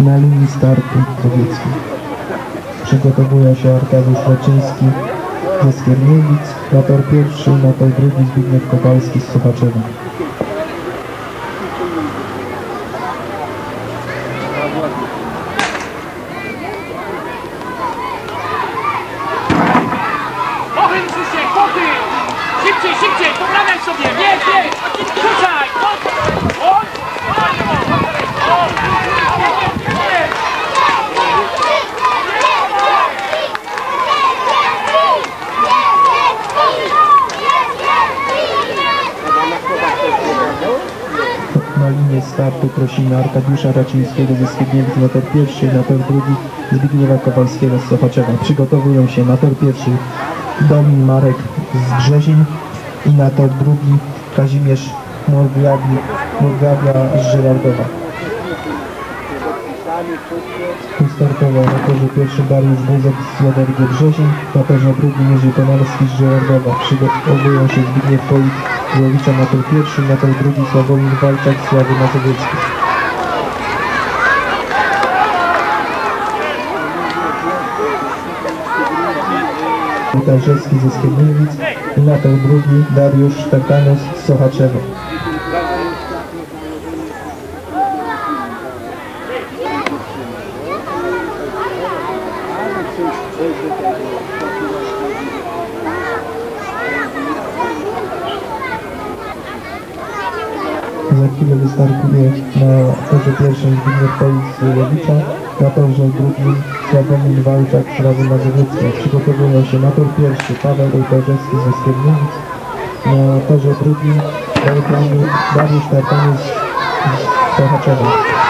Na linii startu kobiecki przygotowują się Arkadiusz Raczyński ze Skierniewic, na tor pierwszy, na tor drugi Zbigniew Kowalski z Sochaczewa. Pochyl startu prosimy Arkadiusza Raczyńskiego ze Skierniewic na tor pierwszy, na tor drugi Zbigniewa Kowalskiego z Sochaczewa. Przygotowują się na tor pierwszy Domin Marek z Brzezin i na tor drugi Kazimierz Morgabia z Żyrardowa. Wystartował na torze pierwszy Dariusz Buzek z Jaworego Brzezin, na torze drugi Jerzy Konarski z Żyrardowa. Przygotowują się Zbigniew Polik na tor pierwszy, tor drugi Sławomir Walczak Sławy Mazowieckiej. Łukaszewski ze Skierniewic tor drugi Dariusz Tartanos z Sochaczewa. Za chwilę wystartuje na torze pierwszym Zbigniew Polis z Łowicza, na torze drugim Sławomir Walczak z Rawy Mazowieckiej. Przygotowują się na tor pierwszy Paweł Ojtarzewski ze Skierniewic, na torze drugim Dariusz Tartanius z Sochaczewa.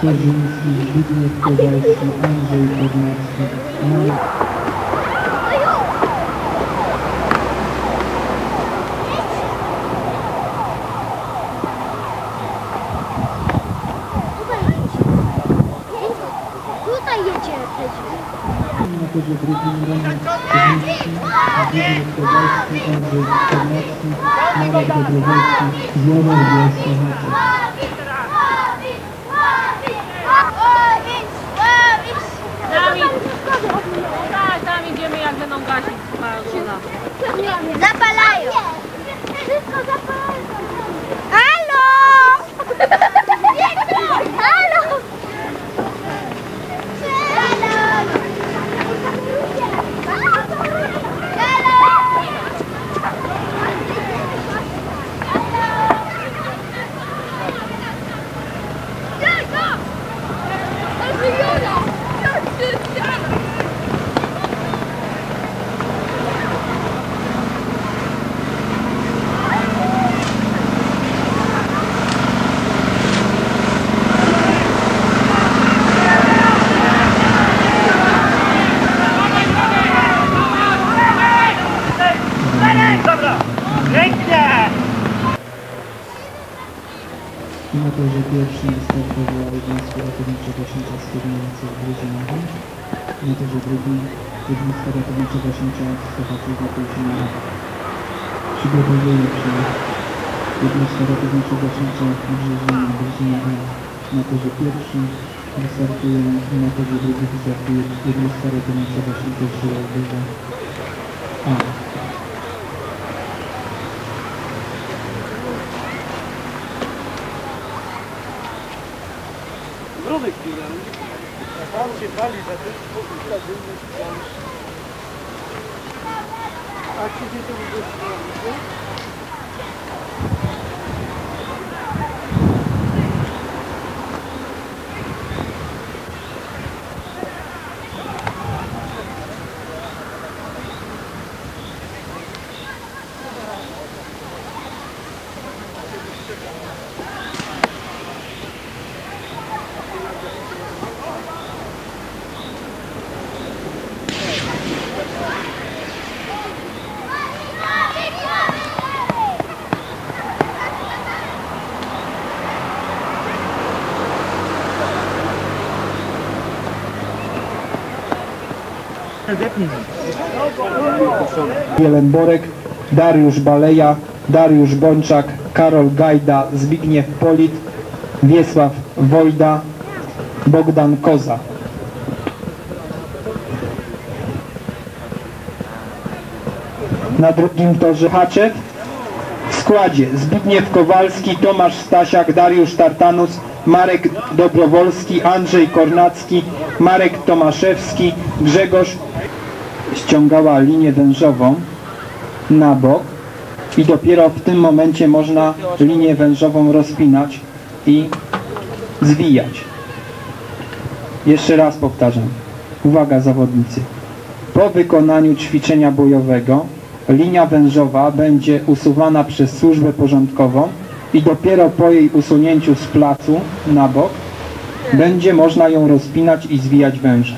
Korzyński, Zbigniew Kowalski, Andrzej Podnacki, Marek Tutaj jedzie. na torze drugim Roman Korzyński, Zbigniew Kowalski, Andrzej Podnacki, parola. Zapalają. Wszystko zapalają. Na torze pierwszym wystartowała jednostka ratowniczego Sięcia Skierniewice w Brzezinowie. Na torze drugim jednostka ratowniczego Sięcia Sochaczewa Kołczynowa. Przygotowuje się jednostka ratowniczego Sięcia Brzezina Brzezinowa na torze pierwszym Wystartuje na torze drugi wystartuje jedno stare Tomice Wasilko Żyłowyża. A. Wróbek chwilę. Tam się pali za tym, A ci się to wygląda? Bielemborek, Dariusz Baleja, Dariusz Bączak, Karol Gajda, Zbigniew Polit, Wiesław Wojda, Bogdan Koza. Na drugim torze Haczew w składzie Zbigniew Kowalski, Tomasz Stasiak, Dariusz Tartanus, Marek Dobrowolski, Andrzej Kornacki, Marek Tomaszewski, Grzegorz ściągała linię wężową na bok i dopiero w tym momencie można linię wężową rozpinać i zwijać. Jeszcze raz powtarzam. Uwaga zawodnicy. Po wykonaniu ćwiczenia bojowego linia wężowa będzie usuwana przez służbę porządkową i dopiero po jej usunięciu z placu na bok będzie można ją rozpinać i zwijać wężem.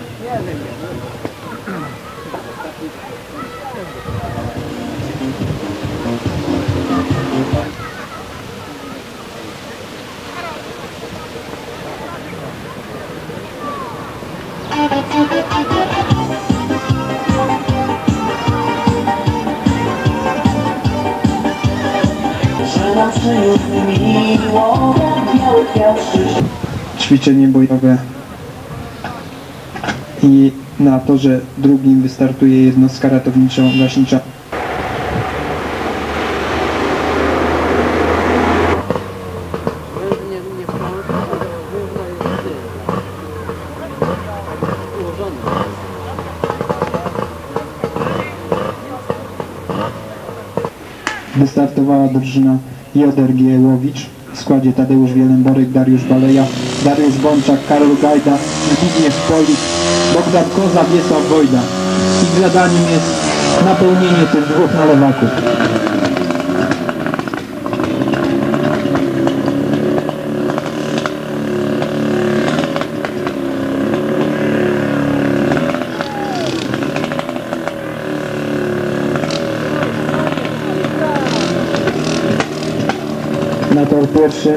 Ćwiczenie bojowe i na torze drugim wystartuje jednostka ratowniczo-gaśnicza. Wystartowała drużyna JRG Łowicz w składzie Tadeusz Wielemborek, Dariusz Baleja, Dariusz Bączak, Karol Gajda, Zbigniew Polik, Bogdan Koza, Wiesław Wojda. Ich zadaniem jest napełnienie tych dwóch nalewaków. Na tor pierwszy.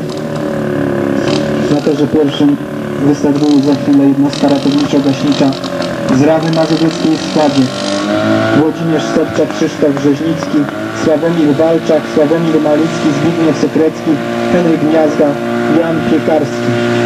Na torze pierwszym wystartuje za chwilę jednostka ratowniczo-gaśnicza z Rawy Mazowieckiej w składzie. Włodzimierz Stopczak, Krzysztof Rzeźnicki, Sławomir Walczak, Sławomir Malicki, Zbigniew Sekrecki, Henryk Gniazda, Jan Piekarski.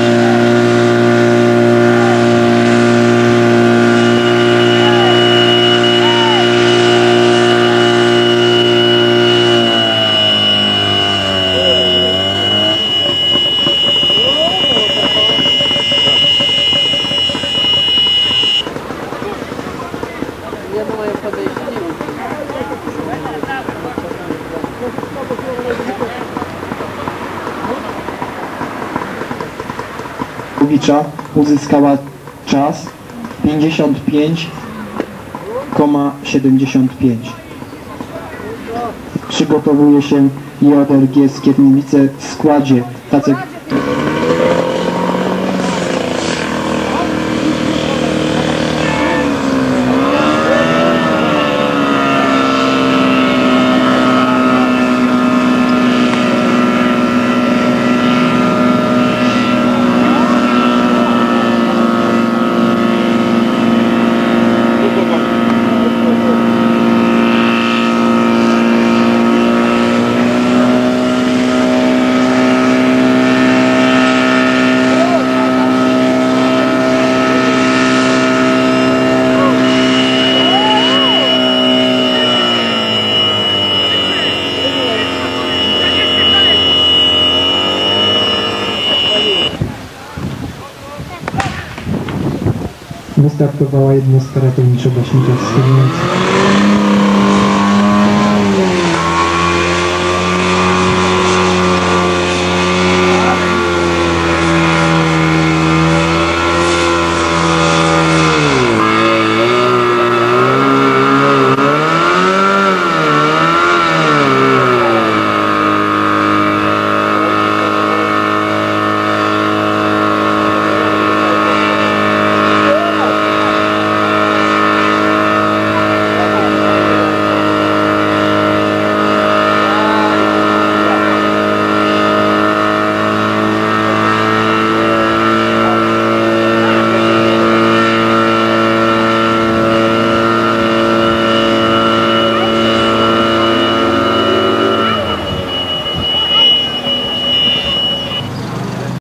Uzyskała czas 55,75. Przygotowuje się JRG z Kierniewice w składzie Tacek Wystartowała jednostka ratowniczo-gaśnicza z Studnicy.